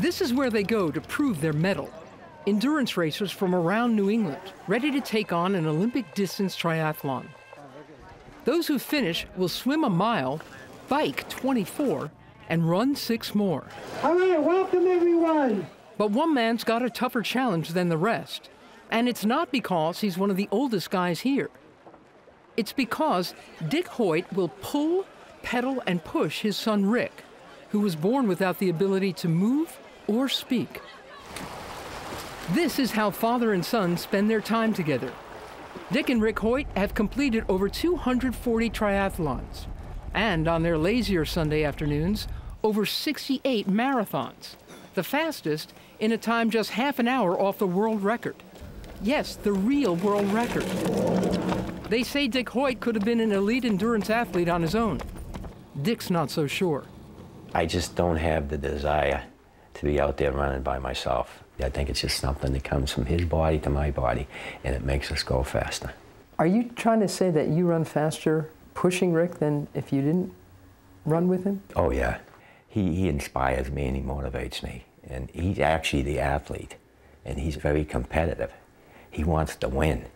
This is where they go to prove their mettle. Endurance racers from around New England, ready to take on an Olympic distance triathlon. Those who finish will swim a mile, bike 24, and run six more. All right, welcome everyone. But one man's got a tougher challenge than the rest. And it's not because he's one of the oldest guys here. It's because Dick Hoyt will pull, pedal, and push his son Rick, who was born without the ability to move or speak. This is how father and son spend their time together. Dick and Rick Hoyt have completed over 240 triathlons, and on their lazier Sunday afternoons, over 68 marathons, the fastest in a time just half an hour off the world record. Yes, the real world record. They say Dick Hoyt could have been an elite endurance athlete on his own. Dick's not so sure. I just don't have the desire to be out there running by myself. I think it's just something that comes from his body to my body, and it makes us go faster. Are you trying to say that you run faster pushing Rick than if you didn't run with him? Oh, yeah. He, he inspires me and he motivates me. And he's actually the athlete, and he's very competitive. He wants to win.